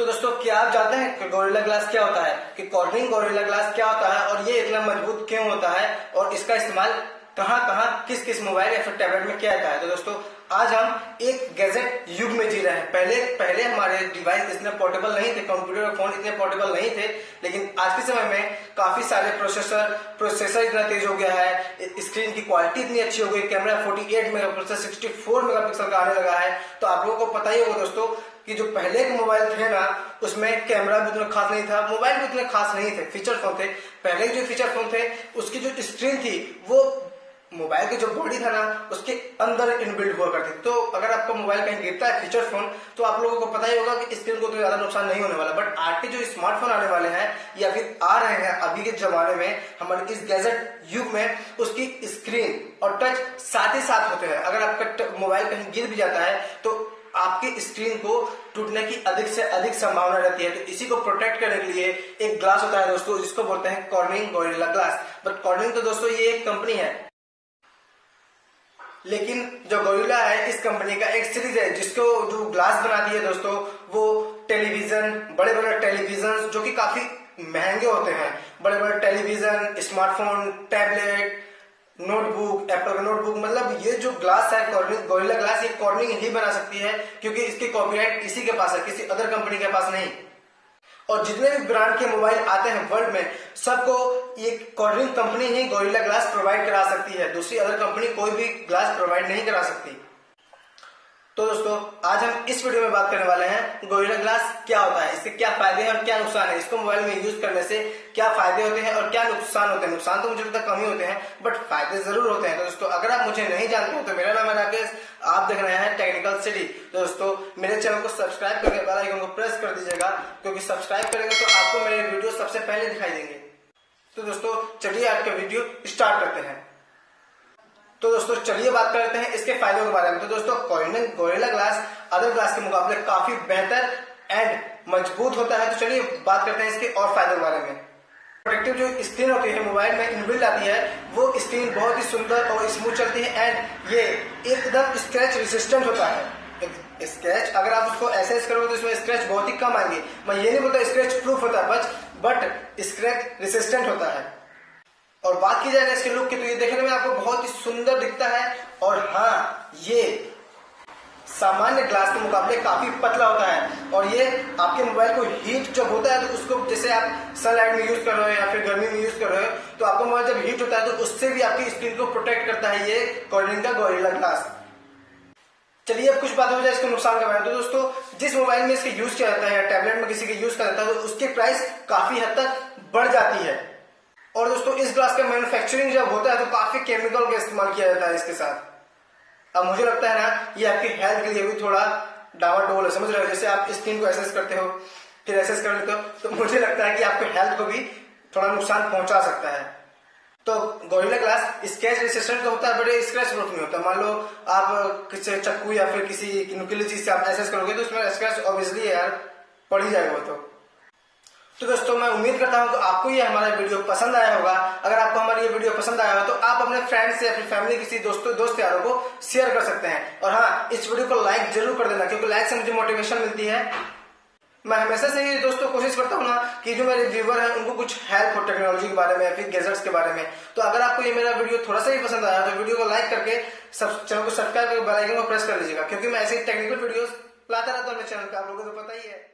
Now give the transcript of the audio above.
तो दोस्तों, क्या आप जानते हैं कि गोरिल्ला ग्लास क्या होता है? कि कॉर्निंग गोरिल्ला ग्लास क्या होता है? और ये इतना मज़बूत क्यों होता है? और इसका इस्तेमाल कहाँ कहाँ, किस किस मोबाइल या फिर टैबलेट में किया जाता है? तो दोस्तों, आज हम एक गैजेट युग में जी रहे हैं। पहले पहले हमारे डिवाइस इतने पोर्टेबल नहीं थे कंप्यूटर और फ़ोन इतने पोर्टेबल नहीं थे, लेकिन आज के समय में काफ़ी सारे प्रोसेसर प्रोसेसर इतना तेज हो गया है। स्क्रीन की क्वालिटी इतनी अच्छी हो गई कैमरा 48 मेगापिक्सल 64 मेगापिक्सल का आने लगा है। तो आप लोगों को पता ही होगा दोस्तों कि जो पहले के मोबाइल थे ना, उसमें कैमरा भी उतना खास नहीं था, मोबाइल भी उतने खास नहीं थे फीचर फ़ोन थे। पहले जो फीचर फ़ोन थे, उसकी जो स्क्रीन थी, वो मोबाइल की जो बॉडी था ना, उसके अंदर इनबिल्ड हुआ करती। तो अगर आपका मोबाइल कहीं गिरता है फीचर फ़ोन तो आप लोगों को पता ही होगा कि स्क्रीन को तो ज़्यादा नुकसान नहीं होने वाला। बट आज के जो स्मार्टफ़ोन आने वाले हैं, या फिर आ रहे हैं अभी के जमाने में, हमारे इस गैजेट युग में, उसकी स्क्रीन और टच साथ ही साथ होते हैं। अगर आपका मोबाइल कहीं गिर भी जाता है तो आपके स्क्रीन को टूटने की अधिक से अधिक संभावना रहती है। तो इसी को प्रोटेक्ट करने के लिए एक ग्लास होता है दोस्तों, जिसको बोलते हैं Corning Gorilla glass but Corning तो दोस्तों ये एक कंपनी है। लेकिन जो गोरिल्ला है, इस कंपनी का एक सीरीज़ है, जिसको जो ग्लास बनाती है दोस्तों, वो टेलीविज़न बड़े बड़े टेलीविज़न जो कि काफ़ी महँगे होते हैं। बड़े बड़े television smartphone tablet notebook Apple का नोटबुक मतलब ये जो ग्लास है कॉर्निंग गोरिल्ला ग्लास ये कॉर्निंग ही बना सकती है, क्योंकि इसकी कॉपीराइट इसी के पास है, किसी अदर कंपनी के पास नहीं। और जितने भी ब्रांड के मोबाइल आते हैं वर्ल्ड में, सबको ये कॉर्निंग कंपनी ही गोरिल्ला ग्लास प्रोवाइड करा सकती है। दूसरी अदर कंपनी कोई भी ग्लास प्रोवाइड नहीं करा सकती। तो दोस्तों, आज हम इस वीडियो में बात करने वाले हैं गोरिल्ला ग्लास, क्या होता है, इसके क्या फ़ायदे हैं और क्या नुकसान है? इसको मोबाइल में यूज़ करने से क्या फ़ायदे होते हैं और क्या नुकसान होते हैं? नुकसान तो मुझे लगता कम ही होते हैं बट फ़ायदे ज़रूर होते हैं। तो दोस्तों, अगर आप मुझे नहीं जानते हो तो मेरा नाम है राकेश, आप देख रहे हैं टेक्निकल सिटी तो दोस्तों, मेरे चैनल को सब्सक्राइब करके बेल आइकन को प्रेस कर दीजिएगा, क्योंकि सब्सक्राइब करेंगे तो आपको मेरे वीडियो सबसे पहले दिखाई देंगे। तो दोस्तों, चलिए आज का वीडियो स्टार्ट करते हैं। तो दोस्तों, चलिए बात करते हैं इसके फायदों के बारे में। तो दोस्तों गोरिल्ला ग्लास अदर ग्लास के मुकाबले काफ़ी बेहतर एंड मज़बूत होता है। तो चलिए बात करते हैं इसके और फायदों के बारे में। प्रोटेक्टिव जो स्क्रीन होती है मोबाइल में इनबिल्ड आती है, वो स्क्रीन बहुत ही सुंदर और स्मूथ चलती है एंड ये एकदम स्क्रैच रेसिस्टेंट होता है। स्क्रैच अगर आप उसको ऐसे करोगे तो इसमें स्क्रैच बहुत ही कम आएँगे। मैं ये नहीं बोलता स्क्रैच प्रूफ होता है बट बट स्क्रैच रेसिस्टेंट होता है। और बात की जाए इसके लुक की तो ये देखने में आपको बहुत ही सुंदर दिखता है। और हाँ ये सामान्य ग्लास के मुकाबले काफ़ी पतला होता है। और ये आपके मोबाइल को हीट जब होता है तो उसको जैसे आप सनलाइट में यूज़ कर रहे हो या फिर गर्मी में यूज़ कर रहे हो तो आपका मोबाइल जब हीट होता है तो उससे भी आपकी स्किन को प्रोटेक्ट करता है ये कॉर्निंग का गोरिल्ला ग्लास चलिए अब कुछ बात हो जाए इसके नुकसान के बारे में। तो दोस्तों, जिस मोबाइल में इसके यूज़ किया जाता है या टैबलेट में किसी के यूज़ किया जाता है तो उसकी प्राइस काफ़ी हद तक बढ़ जाती है। और दोस्तों, इस ग्लास का मैन्युफैक्चरिंग जब होता है तो काफ़ी केमिकल का इस्तेमाल किया जाता है इसके साथ। अब मुझे लगता है ना, ये आपकी हेल्थ के लिए भी थोड़ा डावाडोल है, समझ रहे हो? जैसे आप स्किन को एसेस करते हो, फिर एसेस कर लेते हो तो मुझे लगता है कि आपके हेल्थ को भी थोड़ा नुकसान पहुँचा सकता है। तो गोरिल्ला ग्लास स्क्रैच रेसिस्टेंट तो होता है बड़े स्क्रैच प्रूफ नहीं होता। मान लो, आप किसी चक्कू या फिर किसी नुकीली चीज़ से आप एसेस करोगे तो उसमें स्क्रैच ऑब्वियसली यार पड़ ही जाएगा तो। तो दोस्तों, मैं उम्मीद करता हूँ कि आपको ये हमारा वीडियो पसंद आया होगा। अगर आपको हमारी ये वीडियो पसंद आया हो तो आप अपने फ्रेंड्स से या फिर फैमिली किसी दोस्तों, दोस्त यारों को शेयर कर सकते हैं। और हाँ इस वीडियो को लाइक ज़रूर कर देना, क्योंकि लाइक से मुझे मोटिवेशन मिलती है। मैं हमेशा से ही दोस्तों कोशिश करता हूँ ना कि जो मेरे व्यूवर हैं, उनको कुछ हेल्प हो टेक्नोलॉजी के बारे में या फिर गैजेट्स के बारे में। तो अगर आपको ये मेरा वीडियो थोड़ा सा ही पसंद आया तो वीडियो को लाइक करके सब, चैनल को सब्सक्राइब करके बेल आइकन को प्रेस कर लीजिएगा क्योंकि मैं ऐसे टेक्निकल वीडियोस लाता रहता हूँ मेरे चैनल पे। आप लोगों को तो पता ही है।